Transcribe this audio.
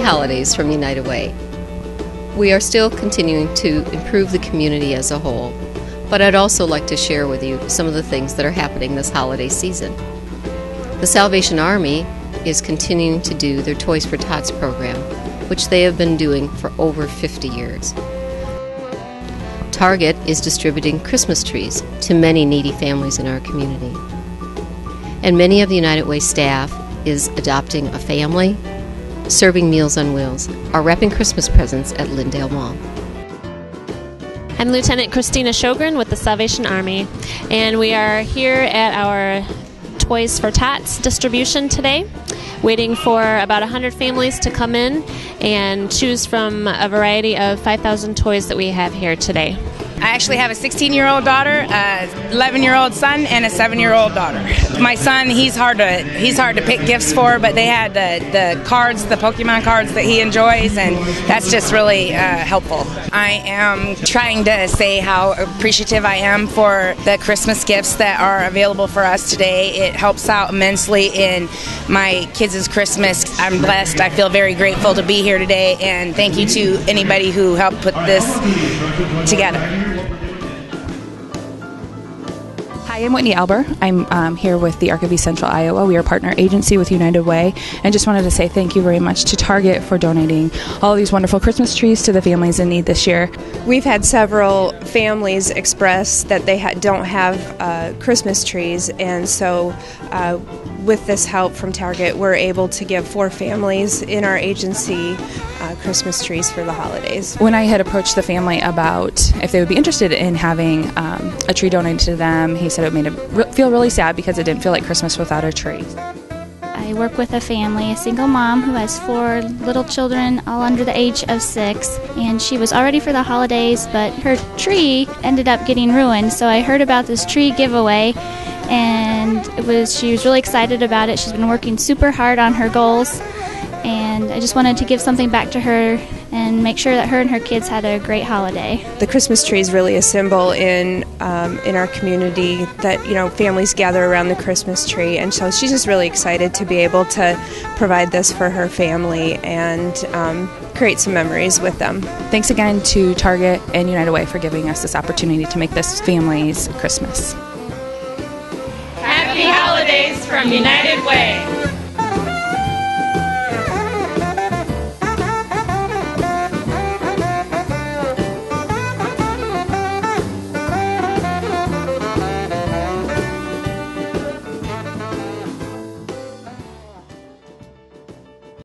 holidays from United Way. We are still continuing to improve the community as a whole, but I'd also like to share with you some of the things that are happening this holiday season. The Salvation Army is continuing to do their Toys for Tots program, which they have been doing for over 50 years. Target is distributing Christmas trees to many needy families in our community. And many of the United Way staff is adopting a family, serving Meals on Wheels, are wrapping Christmas presents at Lindale Mall. I'm Lieutenant Christina Shogren with the Salvation Army, and we are here at our Toys for Tots distribution today, waiting for about 100 families to come in and choose from a variety of 5,000 toys that we have here today. I actually have a 16 year old daughter, a 11 year old son, and a 7 year old daughter. My son, he's hard to he's hard to pick gifts for, but they had the, the cards, the Pokemon cards that he enjoys, and that's just really uh, helpful. I am trying to say how appreciative I am for the Christmas gifts that are available for us today. It helps out immensely in my kids' Christmas. I'm blessed. I feel very grateful to be here today, and thank you to anybody who helped put this together. Hi, I'm Whitney Alber. I'm um, here with the Arc of East Central Iowa. We are a partner agency with United Way, and just wanted to say thank you very much to Target for donating all these wonderful Christmas trees to the families in need this year. We've had several families express that they ha- don't have uh, Christmas trees, and so uh, with this help from Target, we're able to give four families in our agency uh, Christmas trees for the holidays. When I had approached the family about if they would be interested in having um, a tree donated to them, he said it made him re- feel really sad because it didn't feel like Christmas without a tree. I work with a family, a single mom who has four little children, all under the age of six, and she was all ready for the holidays, but her tree ended up getting ruined. So I heard about this tree giveaway, and it was she was really excited about it. She's been working super hard on her goals, and I just wanted to give something back to her and make sure that her and her kids had a great holiday. The Christmas tree is really a symbol in um, in our community that you know families gather around the Christmas tree, and so she's just really excited to be able to provide this for her family and um, create some memories with them. Thanks again to Target and United Way for giving us this opportunity to make this family's Christmas. Holidays from United Way.